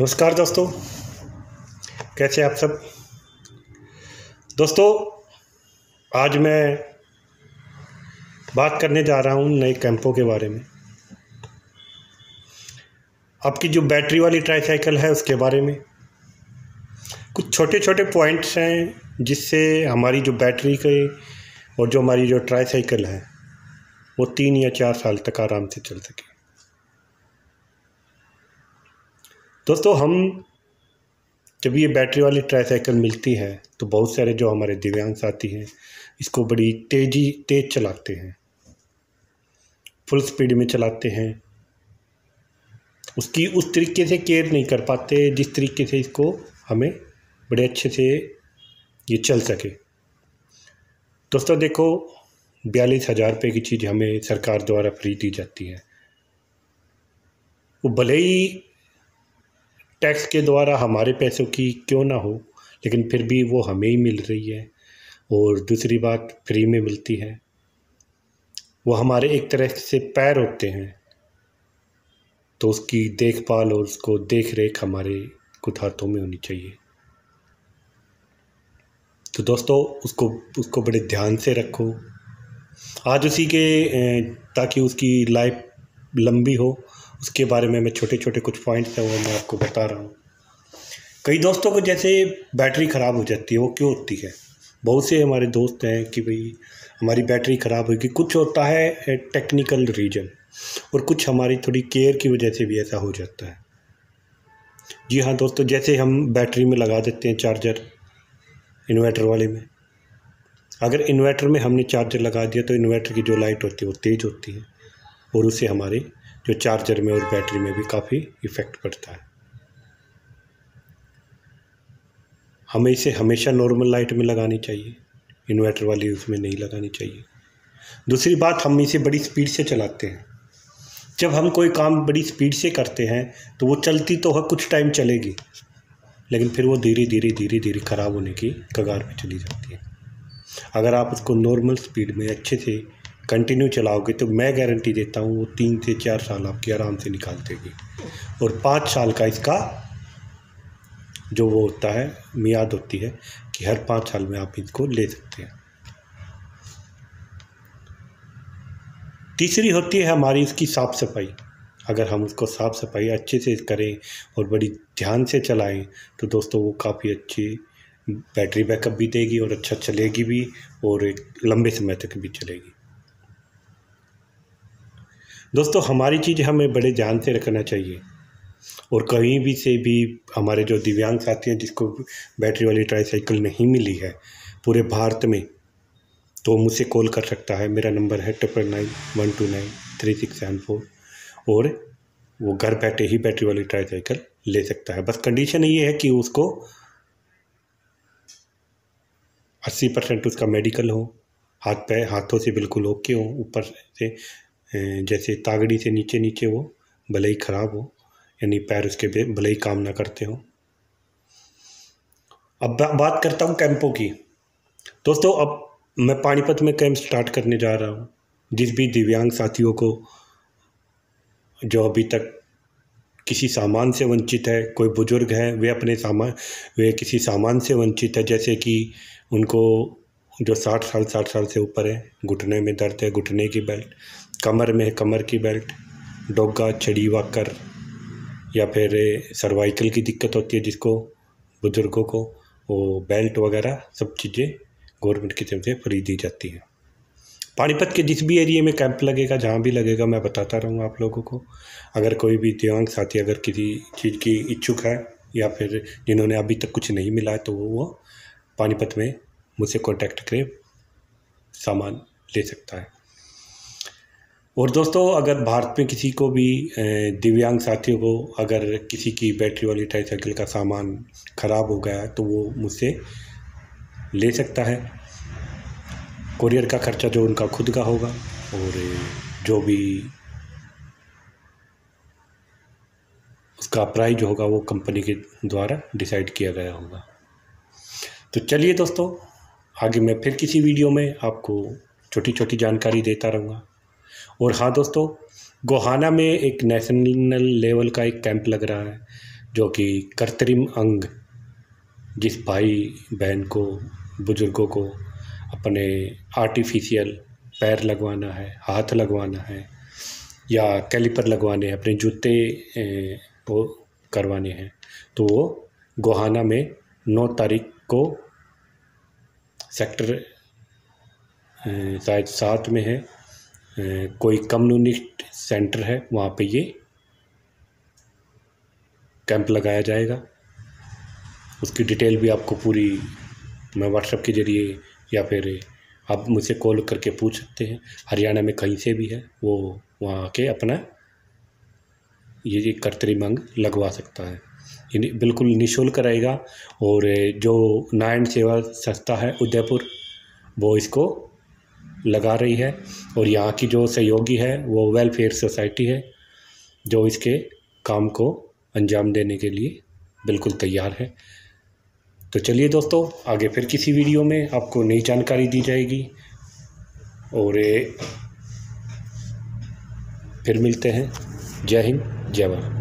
नमस्कार दोस्तों, कैसे आप सब? दोस्तों, आज मैं बात करने जा रहा हूँ नए कैंपों के बारे में। आपकी जो बैटरी वाली ट्राईसाइकिल है उसके बारे में। कुछ छोटे छोटे पॉइंट्स हैं जिससे हमारी जो बैटरी के और जो हमारी जो ट्राईसाइकिल है, वो तीन या चार साल तक आराम से चल सके। दोस्तों, हम जब ये बैटरी वाली ट्राईसाइकिल मिलती है तो बहुत सारे जो हमारे दिव्यांग साथी हैं, इसको बड़ी तेज़ी, तेज़ चलाते हैं। फुल स्पीड में चलाते हैं। उसकी उस तरीके से केयर नहीं कर पाते, जिस तरीके से इसको हमें बड़े अच्छे से ये चल सके। दोस्तों, देखो, बयालीस हज़ार रुपये की चीज़ हमें सरकार द्वारा फ्री दी जाती है। वो भले ही टैक्स के द्वारा हमारे पैसों की क्यों ना हो, लेकिन फिर भी वो हमें ही मिल रही है। और दूसरी बात, फ्री में मिलती है। वो हमारे एक तरह से पैर होते हैं। तो उसकी देखभाल और उसको देख रेख हमारे कुछ हाथों में होनी चाहिए। तो दोस्तों, उसको उसको बड़े ध्यान से रखो। आज उसी के ताकि उसकी लाइफ लंबी हो। उसके बारे में मैं छोटे छोटे कुछ पॉइंट्स हैं वो मैं आपको बता रहा हूँ। कई दोस्तों को जैसे बैटरी ख़राब हो जाती है, वो क्यों होती है? बहुत से हमारे दोस्त हैं कि भाई, हमारी बैटरी ख़राब होगी। कुछ होता है टेक्निकल रीजन और कुछ हमारी थोड़ी केयर की वजह से भी ऐसा हो जाता है। जी हाँ दोस्तों, जैसे हम बैटरी में लगा देते हैं चार्जर इन्वर्टर वाले में। अगर इन्वर्टर में हमने चार्जर लगा दिया तो इन्वर्टर की जो लाइट होती है वो तेज़ होती है और उससे हमारे जो चार्जर में और बैटरी में भी काफ़ी इफ़ेक्ट पड़ता है। हमें इसे हमेशा नॉर्मल लाइट में लगानी चाहिए, इन्वर्टर वाली उसमें नहीं लगानी चाहिए। दूसरी बात, हम इसे बड़ी स्पीड से चलाते हैं। जब हम कोई काम बड़ी स्पीड से करते हैं तो वो चलती तो है, कुछ टाइम चलेगी, लेकिन फिर वो धीरे धीरे धीरे धीरे ख़राब होने की कगार पे चली जाती है। अगर आप उसको नॉर्मल स्पीड में अच्छे से कंटिन्यू चलाओगे तो मैं गारंटी देता हूँ, वो तीन से चार साल आपकी आराम से निकाल देगी। और पाँच साल का इसका जो वो होता है, मियाद होती है कि हर पाँच साल में आप इसको ले सकते हैं। तीसरी होती है हमारी इसकी साफ़ सफ़ाई। अगर हम उसको साफ़ सफ़ाई अच्छे से करें और बड़ी ध्यान से चलाएँ तो दोस्तों वो काफ़ी अच्छी बैटरी बैकअप भी देगी और अच्छा चलेगी भी, और एक लंबे समय तक भी चलेगी। दोस्तों, हमारी चीज़ हमें बड़े ध्यान से रखना चाहिए। और कहीं भी से भी हमारे जो दिव्यांग साथी हैं, जिसको बैटरी वाली ट्राईसाइकिल नहीं मिली है, पूरे भारत में तो मुझसे कॉल कर सकता है। मेरा नंबर है triple nine, one two nine, three six seven four. और वो घर बैठे ही बैटरी वाली ट्राईसाइकिल ले सकता है। बस कंडीशन ये है कि उसको अस्सी परसेंट उसका मेडिकल हो, हाथ पैर, हाथों से बिल्कुल ओके हो, ऊपर से जैसे तागड़ी से नीचे नीचे वो भले ही ख़राब हो, यानी पैर उसके भले ही काम ना करते हो। अब बात करता हूँ कैंपों की। दोस्तों, अब मैं पानीपत में कैंप स्टार्ट करने जा रहा हूँ, जिस भी दिव्यांग साथियों को जो अभी तक किसी सामान से वंचित है, कोई बुज़ुर्ग है, वे अपने सामान वे किसी सामान से वंचित है, जैसे कि उनको जो साठ साल साठ साल से ऊपर है, घुटने में दर्द है, घुटने की बेल्ट। कमर में, कमर की बेल्ट डोगा, छड़ी वाकर या फिर सर्वाइकल की दिक्कत होती है जिसको, बुज़ुर्गों को, वो बेल्ट वगैरह सब चीज़ें गवर्नमेंट की तरफ़ से फ्री दी जाती है। पानीपत के जिस भी एरिए में कैंप लगेगा, जहाँ भी लगेगा, मैं बताता रहूँगा आप लोगों को। अगर कोई भी दिव्यांग साथी अगर किसी चीज़ की इच्छुक है या फिर जिन्होंने अभी तक कुछ नहीं मिला है तो वो वो पानीपत में मुझसे कांटेक्ट करे, सामान ले सकता है। और दोस्तों, अगर भारत में किसी को भी दिव्यांग साथियों को अगर किसी की बैटरी वाली ट्राईसाइकिल का सामान ख़राब हो गया तो वो मुझसे ले सकता है। कोरियर का खर्चा जो उनका खुद का होगा और जो भी उसका प्राइज होगा वो कंपनी के द्वारा डिसाइड किया गया होगा। तो चलिए दोस्तों, आगे मैं फिर किसी वीडियो में आपको छोटी छोटी जानकारी देता रहूँगा। और हाँ दोस्तों, गोहाना में एक नेशनल लेवल का एक कैंप लग रहा है, जो कि कृत्रिम अंग, जिस भाई बहन को, बुज़ुर्गों को अपने आर्टिफिशियल पैर लगवाना है, हाथ लगवाना है, या कैलिपर लगवाने हैं, अपने जूते वो करवाने हैं तो वो गोहाना में नौ तारीख को सेक्टर शायद सात में है कोई कम्युनिस्ट सेंटर है, वहाँ पे ये कैंप लगाया जाएगा। उसकी डिटेल भी आपको पूरी मैं व्हाट्सएप के ज़रिए या फिर आप मुझसे कॉल करके पूछ सकते हैं। हरियाणा में कहीं से भी है, वो वहाँ आके अपना ये कर्तरी अंग लगवा सकता है। बिल्कुल निःशुल्क रहेगा और जो नारायण सेवा संस्था है उदयपुर, वो इसको लगा रही है और यहाँ की जो सहयोगी है, वो वेलफेयर सोसाइटी है, जो इसके काम को अंजाम देने के लिए बिल्कुल तैयार है। तो चलिए दोस्तों, आगे फिर किसी वीडियो में आपको नई जानकारी दी जाएगी और फिर मिलते हैं। जय हिंद, जय भारत।